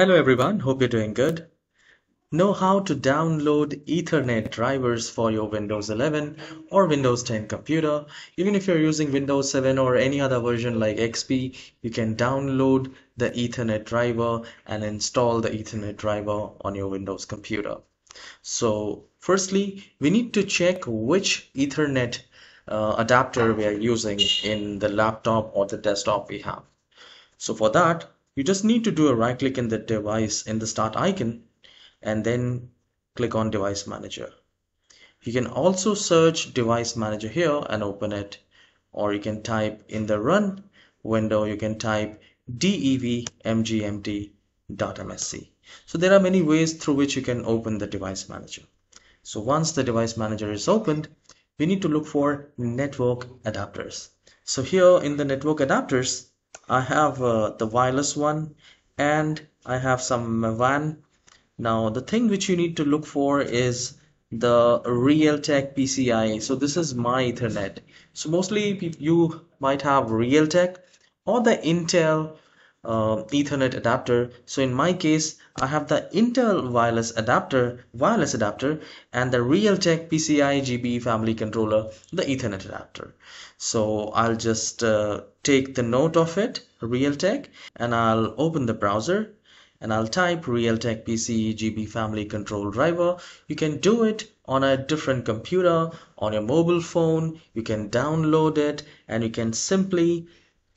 Hello everyone, hope you're doing good. Know how to download Ethernet drivers for your Windows 11 or Windows 10 computer. Even if you're using Windows 7 or any other version like XP, you can download the Ethernet driver and install the Ethernet driver on your Windows computer. So firstly, we need to check which Ethernet uh, adapter we are using in the laptop or the desktop we have. So for that, you just need to do a right click in the device in the start icon and then click on device manager. You can also search device manager here and open it or you can type in the run window you can type dev mgmt.msc so there are many ways through which you can open the device manager. So once the device manager is opened we need to look for network adapters. So here in the network adapters I have uh, the wireless one and I have some WAN. Now the thing which you need to look for is the Realtek PCI. So this is my Ethernet. So mostly you might have Realtek or the Intel uh, Ethernet adapter. So in my case, I have the Intel wireless adapter, wireless adapter, and the Realtek PCI GB family controller, the Ethernet adapter. So I'll just uh, take the note of it, Realtek, and I'll open the browser and I'll type Realtek PC GB family control driver. You can do it on a different computer, on your mobile phone. You can download it and you can simply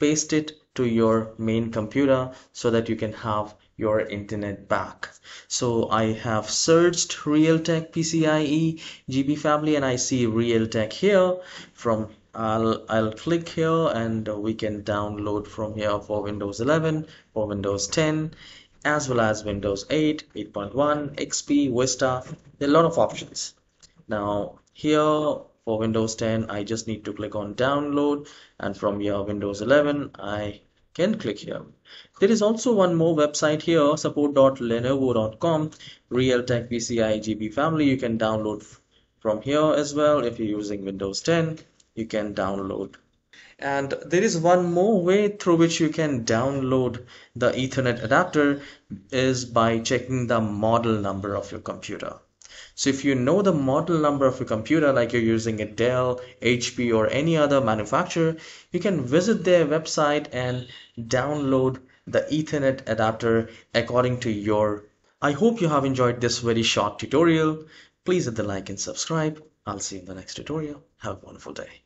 paste it to your main computer so that you can have your internet back. So I have searched Realtek PCIe GB family and I see Realtek here. From I'll I'll click here and we can download from here for Windows 11 for Windows 10 as well as Windows 8 8.1 XP Vista. There are a lot of options. Now here for Windows 10 I just need to click on download and from here Windows 11 I can click here. There is also one more website here support.lenovo.com Realtek PCI GB family. You can download from here as well. If you're using Windows 10 you can download. And there is one more way through which you can download the Ethernet adapter is by checking the model number of your computer so if you know the model number of your computer, like you're using a Dell, HP, or any other manufacturer, you can visit their website and download the Ethernet adapter according to your. I hope you have enjoyed this very short tutorial. Please hit the like and subscribe. I'll see you in the next tutorial. Have a wonderful day.